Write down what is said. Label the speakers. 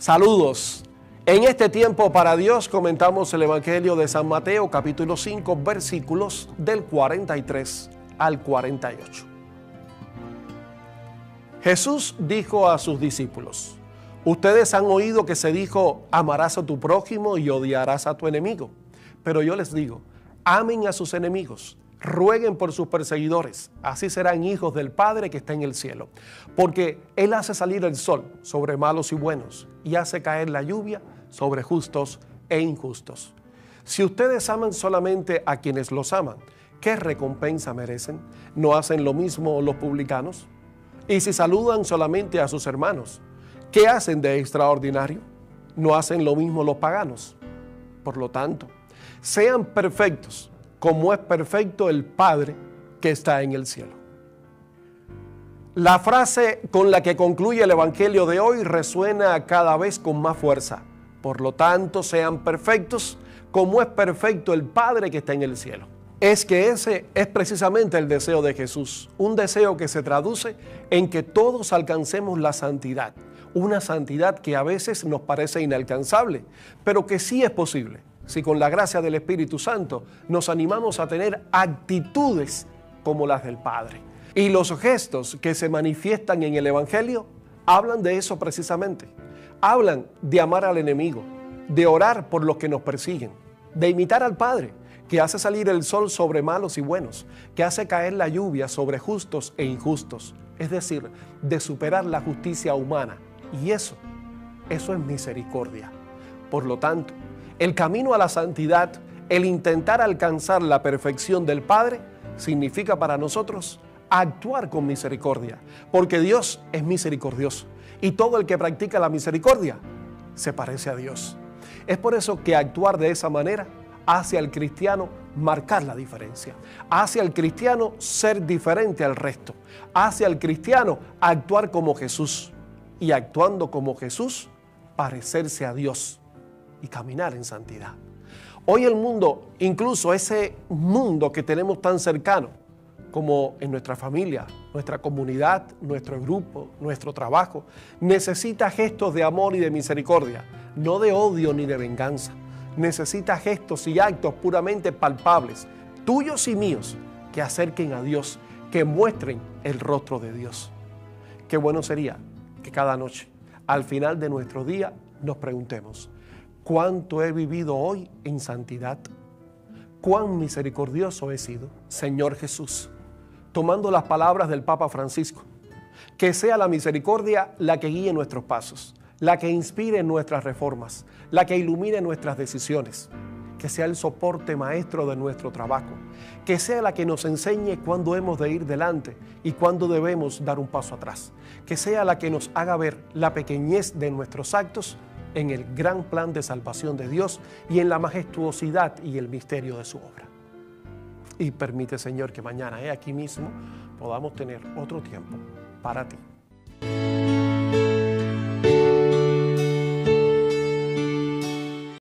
Speaker 1: Saludos. En este tiempo para Dios comentamos el Evangelio de San Mateo capítulo 5 versículos del 43 al 48. Jesús dijo a sus discípulos, ustedes han oído que se dijo, amarás a tu prójimo y odiarás a tu enemigo. Pero yo les digo, amen a sus enemigos, rueguen por sus perseguidores, así serán hijos del Padre que está en el cielo. Porque Él hace salir el sol sobre malos y buenos y hace caer la lluvia sobre justos e injustos. Si ustedes aman solamente a quienes los aman, ¿qué recompensa merecen? ¿No hacen lo mismo los publicanos? Y si saludan solamente a sus hermanos, ¿qué hacen de extraordinario? ¿No hacen lo mismo los paganos? Por lo tanto, sean perfectos como es perfecto el Padre que está en el cielo. La frase con la que concluye el Evangelio de hoy resuena cada vez con más fuerza. Por lo tanto, sean perfectos como es perfecto el Padre que está en el cielo. Es que ese es precisamente el deseo de Jesús, un deseo que se traduce en que todos alcancemos la santidad, una santidad que a veces nos parece inalcanzable, pero que sí es posible si con la gracia del Espíritu Santo nos animamos a tener actitudes como las del Padre. Y los gestos que se manifiestan en el Evangelio hablan de eso precisamente. Hablan de amar al enemigo, de orar por los que nos persiguen, de imitar al Padre, que hace salir el sol sobre malos y buenos, que hace caer la lluvia sobre justos e injustos, es decir, de superar la justicia humana. Y eso, eso es misericordia. Por lo tanto, el camino a la santidad, el intentar alcanzar la perfección del Padre, significa para nosotros actuar con misericordia, porque Dios es misericordioso y todo el que practica la misericordia se parece a Dios. Es por eso que actuar de esa manera hace al cristiano marcar la diferencia, hace al cristiano ser diferente al resto, hace al cristiano actuar como Jesús y actuando como Jesús, parecerse a Dios y caminar en santidad. Hoy el mundo, incluso ese mundo que tenemos tan cercano, como en nuestra familia, nuestra comunidad, nuestro grupo, nuestro trabajo, necesita gestos de amor y de misericordia, no de odio ni de venganza. Necesita gestos y actos puramente palpables, tuyos y míos, que acerquen a Dios, que muestren el rostro de Dios. Qué bueno sería que cada noche, al final de nuestro día, nos preguntemos, cuánto he vivido hoy en santidad, cuán misericordioso he sido, Señor Jesús, tomando las palabras del Papa Francisco, que sea la misericordia la que guíe nuestros pasos, la que inspire nuestras reformas, la que ilumine nuestras decisiones, que sea el soporte maestro de nuestro trabajo, que sea la que nos enseñe cuándo hemos de ir delante y cuándo debemos dar un paso atrás, que sea la que nos haga ver la pequeñez de nuestros actos en el gran plan de salvación de Dios y en la majestuosidad y el misterio de su obra. Y permite, Señor, que mañana, aquí mismo, podamos tener otro tiempo para ti.